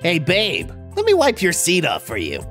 Hey, babe, let me wipe your seat off for you.